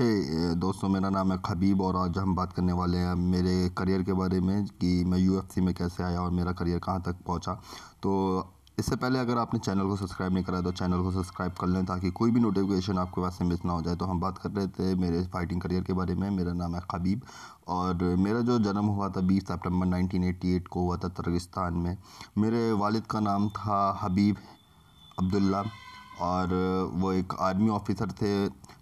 ہے دوستوں میرا نام ہے خبیب اور آج ہم بات کرنے والے ہیں میرے کریئر کے بارے میں، کہ میں یو ایف سی میں کیسے آیا اور میرا کریئر کہاں تک پہنچا۔ تو اس سے پہلے اگر آپ نے چینل کو سبسکرائب نہیں کرا تو چینل کو سبسکرائب کر لیں تاکہ کوئی بھی نوٹیفیکیشن آپ کے پاس سے مس نہ ہو جائے۔ تو ہم بات کر رہے تھے میرے فائٹنگ کریئر کے بارے میں۔ میرا نام ہے خبیب اور میرا جو جنم ہوا تھا بیس سپٹمبر نائنٹین ایٹی ایٹ کو ہوا تھا ترکستان میں۔ میرے والد کا نام تھا حبیب عبداللہ۔ اور وہ ایک آرمی آفیسر تھے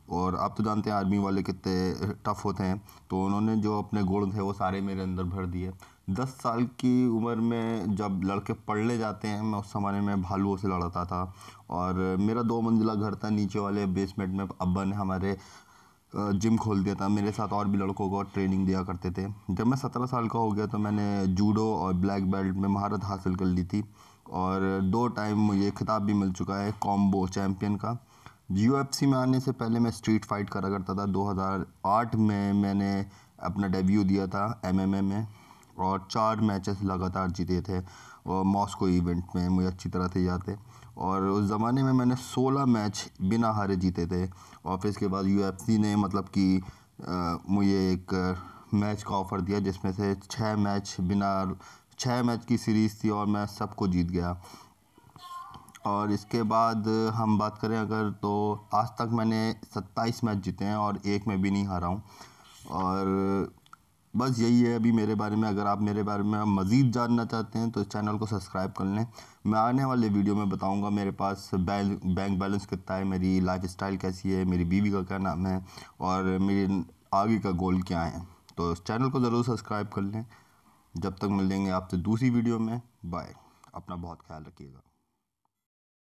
اور آپ تو جانتے ہیں آرمی والے کتنے ٹف ہوتے ہیں، تو انہوں نے جو اپنے گڑ تھے وہ سارے میرے اندر بھر دیے۔ دس سال کی عمر میں جب لڑکے پڑھنے جاتے ہیں، میں اس زمانے میں بھالوؤں سے لڑتا تھا۔ اور میرا دو منزلہ گھر تھا، نیچے والے بیسمنٹ میں ابا نے ہمارے جم کھول دیا تھا۔ میرے ساتھ اور بھی لڑکوں کو ٹریننگ دیا کرتے تھے۔ جب میں سترہ سال کا ہو گیا تو میں نے جوڈو اور بلیک بیلٹ میں مہارت حاصل کر لی تھی۔ اور دو ٹائم مجھے خطاب بھی مل چکا ہے کومبو چیمپئن کا۔ جی یو ایف سی میں آنے سے پہلے میں اسٹریٹ فائٹ کرا کرتا تھا۔ دو ہزار آٹھ میں میں نے اپنا ڈیبیو دیا تھا ایم ایم اے میں اور چار میچز لگاتار جیتے تھے۔ اور ماسکو ایونٹ میں مجھے اچھی طرح سے یاد ہے۔ اور اس زمانے میں میں نے سولہ میچ بنا ہارے جیتے تھے۔ اور پھر اس کے بعد یو ایف سی نے مطلب کہ مجھے ایک میچ کا آفر دیا جس میں سے چھ میچ بنا چھ میچ کی سیریز تھی اور میں سب کو جیت گیا۔ اور اس کے بعد ہم بات کریں اگر تو آج تک میں نے ستائیس میچ جیتے ہیں اور ایک میں بھی نہیں ہارا ہوں۔ اور بس یہی ہے ابھی میرے بارے میں۔ اگر آپ میرے بارے میں مزید جاننا چاہتے ہیں تو اس چینل کو سبسکرائب کر لیں۔ میں آنے والے ویڈیو میں بتاؤں گا میرے پاس بینک بیلنس کتنا ہے، میری لائف اسٹائل کیسی ہے، میری بیوی کا کیا نام ہے اور میری آگے کا گول کیا ہے۔ تو اس چینل کو ضرور سبسکرائب کر لیں۔ جب تک مل گے آپ سے دوسری ویڈیو میں، بائے، اپنا بہت خیال رکھیے گا۔